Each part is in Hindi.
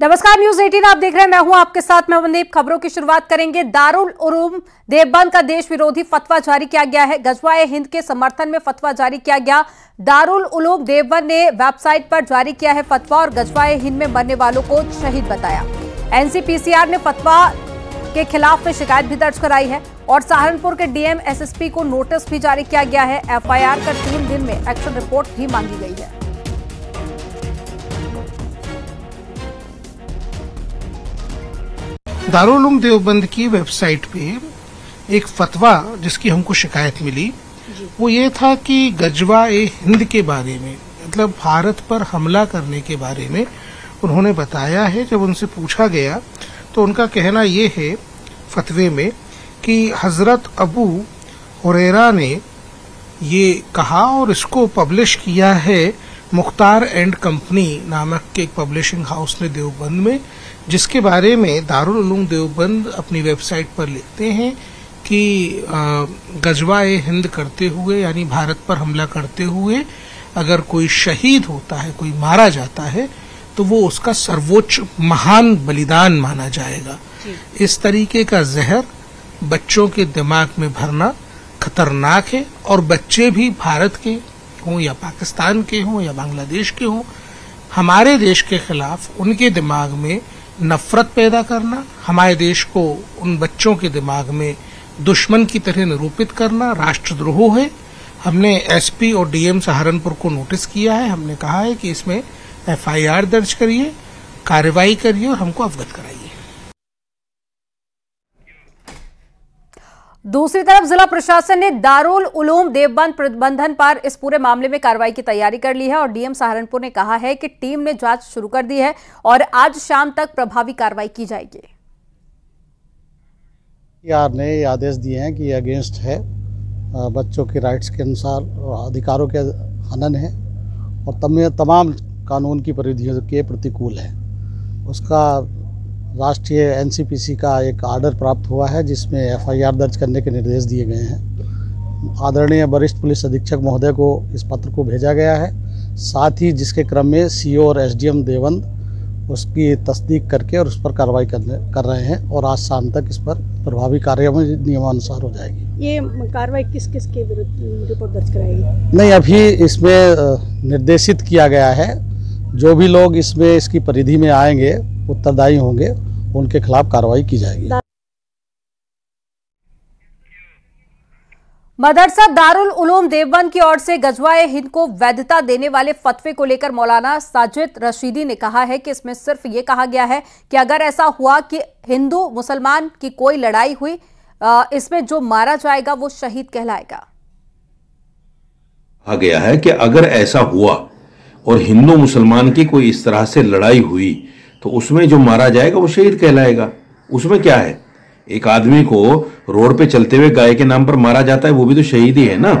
नमस्कार न्यूज़ 18 आप देख रहे हैं, मैं हूँ आपके साथ, मैं मनदीप खबरों की शुरुआत करेंगे। दारुल उलूम देवबंद का देश विरोधी फतवा जारी किया गया है। गजवाए हिंद के समर्थन में फतवा जारी किया गया। दारुल उलूम देवबंद ने वेबसाइट पर जारी किया है फतवा और गजवाए हिंद में मरने वालों को शहीद बताया। एनसीपीसीआर ने फतवा के खिलाफ में शिकायत भी दर्ज कराई है और सहारनपुर के डीएम एसएसपी को नोटिस भी जारी किया गया है। एफआईआर कर तीन दिन में एक्शन रिपोर्ट भी मांगी गई है। दारुल देवबंद की वेबसाइट पे एक फतवा जिसकी हमको शिकायत मिली वो ये था कि गजवा ए हिंद के बारे में मतलब भारत पर हमला करने के बारे में उन्होंने बताया है जब उनसे पूछा गया तो उनका कहना ये है फतवे में कि हज़रत अबू हुरेरा ने ये कहा और इसको पब्लिश किया है मुख्तार एंड कंपनी नामक के एक पब्लिशिंग हाउस ने देवबंद में जिसके बारे में दारुल उलूम देवबंद अपनी वेबसाइट पर लिखते हैं कि गजवा ए हिंद करते हुए यानी भारत पर हमला करते हुए अगर कोई शहीद होता है कोई मारा जाता है तो वो उसका सर्वोच्च महान बलिदान माना जाएगा। इस तरीके का जहर बच्चों के दिमाग में भरना खतरनाक है और बच्चे भी भारत के हों या पाकिस्तान के हों या बांग्लादेश के हों, हमारे देश के खिलाफ उनके दिमाग में नफरत पैदा करना, हमारे देश को उन बच्चों के दिमाग में दुश्मन की तरह निरूपित करना राष्ट्रद्रोह है। हमने एसपी और डीएम सहारनपुर को नोटिस किया है। हमने कहा है कि इसमें एफआईआर दर्ज करिए, कार्रवाई करिए और हमको अवगत कराइए। दूसरी तरफ़ जिला प्रशासन ने दारुल उलूम देवबंद प्रबंधन पर इस पूरे मामले में कार्रवाई की तैयारी कर ली है और डीएम सहारनपुर ने कहा है कि टीम ने जाँच शुरू कर दी है और आज शाम तक प्रभावी कार्रवाई की जाएगी। आर ने आदेश दिए हैं कि अगेंस्ट है। बच्चों के राइट्स के अनुसार अधिकारों के हनन है और तमाम कानून की परिधियों के प्रतिकूल है। उसका राष्ट्रीय एनसीपीसी का एक आर्डर प्राप्त हुआ है जिसमें एफआईआर दर्ज करने के निर्देश दिए गए हैं। आदरणीय वरिष्ठ पुलिस अधीक्षक महोदय को इस पत्र को भेजा गया है। साथ ही जिसके क्रम में सीओ और एसडीएम देवंद उसकी तस्दीक करके और उस पर कार्रवाई करने कर रहे हैं और आज शाम तक इस पर प्रभावी कार्रवाई नियमानुसार हो जाएगी। ये कार्रवाई किस किस के विरुद्ध रिपोर्ट दर्ज कराएगी नहीं अभी इसमें निर्देशित किया गया है। जो भी लोग इसमें इसकी परिधि में आएँगे उत्तरदायी होंगे उनके खिलाफ कार्रवाई की जाएगी। मदरसा दारुल उलूम देवबंद की ओर से गजवाए हिंद को वैधता देने वाले फतवे को लेकर मौलाना साजिद रशीदी ने कहा है कि इसमें सिर्फ़ ये कहा गया है कि अगर ऐसा हुआ कि हिंदू मुसलमान की कोई लड़ाई हुई इसमें जो मारा जाएगा वो शहीद कहलाएगा। कहा गया है कि अगर ऐसा हुआ और हिंदू मुसलमान की कोई इस तरह से लड़ाई हुई तो उसमें जो मारा जाएगा वो शहीद कहलाएगा। उसमें क्या है? एक आदमी को रोड पे चलते हुए गाय के नाम पर मारा जाता है, वो भी तो शहीद ही है ना?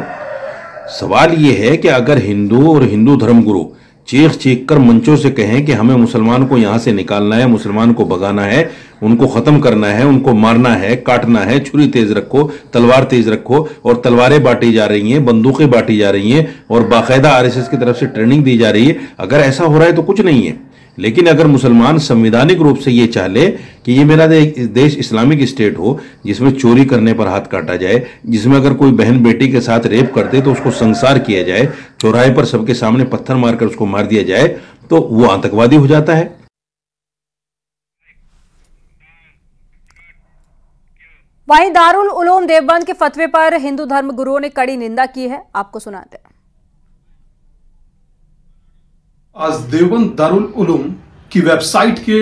सवाल ये है कि अगर हिंदू और हिंदू धर्मगुरु चीख चीख कर मंचों से कहें कि हमें मुसलमान को यहाँ से निकालना है, मुसलमान को भगाना है, उनको खत्म करना है, उनको मारना है, काटना है, छुरी तेज रखो, तलवार तेज रखो और तलवारें बांटी जा रही हैं, बंदूकें बांटी जा रही हैं और बाकायदा आरएसएस की तरफ़ से ट्रेनिंग दी जा रही है, अगर ऐसा हो रहा है तो कुछ नहीं है। लेकिन अगर मुसलमान संविधानिक रूप से ये चाह कि ये मेरा देश इस्लामिक स्टेट हो, जिसमें चोरी करने पर हाथ काटा जाए, जिसमें अगर कोई बहन बेटी के साथ रेप करते तो उसको संसार किया जाए, चौराहे पर सबके सामने पत्थर मारकर उसको मार दिया जाए तो वो आतंकवादी हो जाता है। वहीं दारुल उलूम देवबंद के फतवे पर हिंदू धर्म गुरुओं ने कड़ी निंदा की है। आपको सुनाते हैं। आज देवबंद दारुल उलूम की वेबसाइट के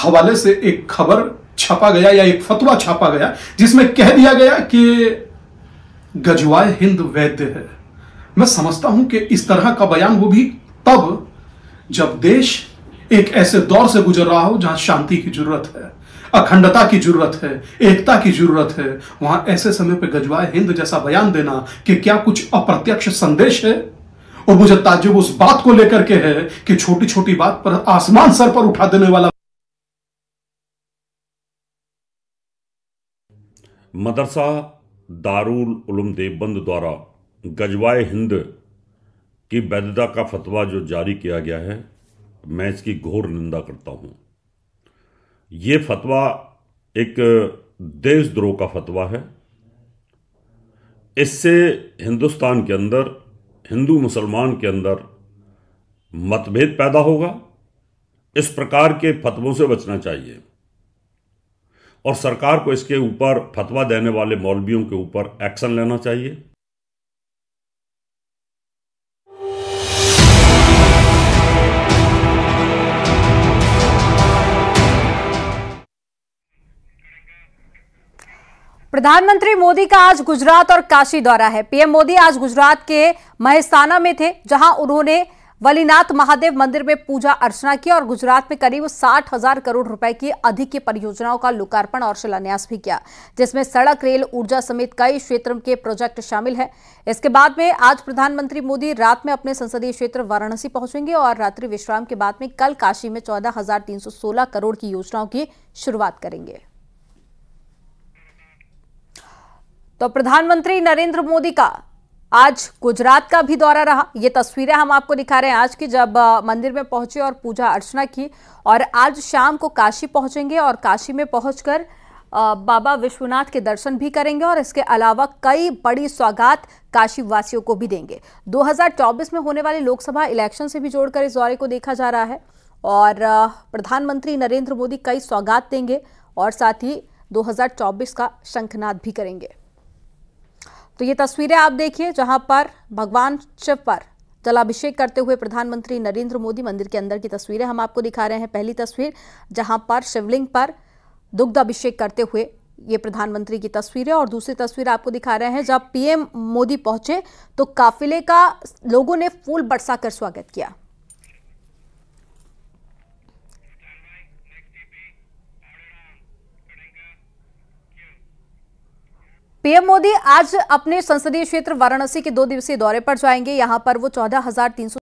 हवाले से एक खबर छपा गया या एक फतवा छापा गया, जिसमें कह दिया गया कि गजवाए हिंद वैद्य है। मैं समझता हूँ कि इस तरह का बयान वो भी तब, जब देश एक ऐसे दौर से गुजर रहा हो जहाँ शांति की ज़रूरत है, अखंडता की ज़रूरत है, एकता की ज़रूरत है। वहाँ ऐसे समय पे गजवाए हिंद जैसा बयान देना कि क्या कुछ अप्रत्यक्ष संदेश है? और मुझे ताजुब उस बात को लेकर के है कि छोटी छोटी बात पर आसमान सर पर उठा देने वाला मदरसा दारुल उलूम देवबंद द्वारा गजवाए हिंद की वैधता का फतवा जो जारी किया गया है, मैं इसकी घोर निंदा करता हूँ। ये फतवा एक देशद्रोह का फतवा है। इससे हिंदुस्तान के अंदर हिंदू मुसलमान के अंदर मतभेद पैदा होगा। इस प्रकार के फतवों से बचना चाहिए। और सरकार को इसके ऊपर फतवा देने वाले मौलवियों के ऊपर एक्शन लेना चाहिए। प्रधानमंत्री मोदी का आज गुजरात और काशी दौरा है। पीएम मोदी आज गुजरात के महेसाना में थे, जहाँ उन्होंने वलीनाथ महादेव मंदिर में पूजा अर्चना की और गुजरात में करीब साठ हज़ार करोड़ रुपए की अधिक की परियोजनाओं का लोकार्पण और शिलान्यास भी किया, जिसमें सड़क, रेल, ऊर्जा समेत कई क्षेत्र के प्रोजेक्ट शामिल हैं। इसके बाद में आज प्रधानमंत्री मोदी रात में अपने संसदीय क्षेत्र वाराणसी पहुँचेंगे और रात्रि विश्राम के बाद में कल काशी में चौदह करोड़ की योजनाओं की शुरुआत करेंगे। तो प्रधानमंत्री नरेंद्र मोदी का आज गुजरात का भी दौरा रहा। ये तस्वीरें हम आपको दिखा रहे हैं आज की, जब मंदिर में पहुँचे और पूजा अर्चना की और आज शाम को काशी पहुँचेंगे और काशी में पहुंचकर बाबा विश्वनाथ के दर्शन भी करेंगे और इसके अलावा कई बड़ी सौगात काशी वासियों को भी देंगे। 2024 में होने वाले लोकसभा इलेक्शन से भी जोड़कर इस दौरे को देखा जा रहा है और प्रधानमंत्री नरेंद्र मोदी कई सौगात देंगे और साथ ही 2024 का शंखनाद भी करेंगे। तो ये तस्वीरें आप देखिए, जहाँ पर भगवान शिव पर जलाभिषेक करते हुए प्रधानमंत्री नरेंद्र मोदी मंदिर के अंदर की तस्वीरें हम आपको दिखा रहे हैं। पहली तस्वीर, जहाँ पर शिवलिंग पर दुग्ध अभिषेक करते हुए ये प्रधानमंत्री की तस्वीर है और दूसरी तस्वीर आपको दिखा रहे हैं जब पीएम मोदी पहुँचे तो काफिले का लोगों ने फूल बरसा कर स्वागत किया। पीएम मोदी आज अपने संसदीय क्षेत्र वाराणसी के दो दिवसीय दौरे पर जाएँगे। यहाँ पर वो चौदह हज़ार तीन सौ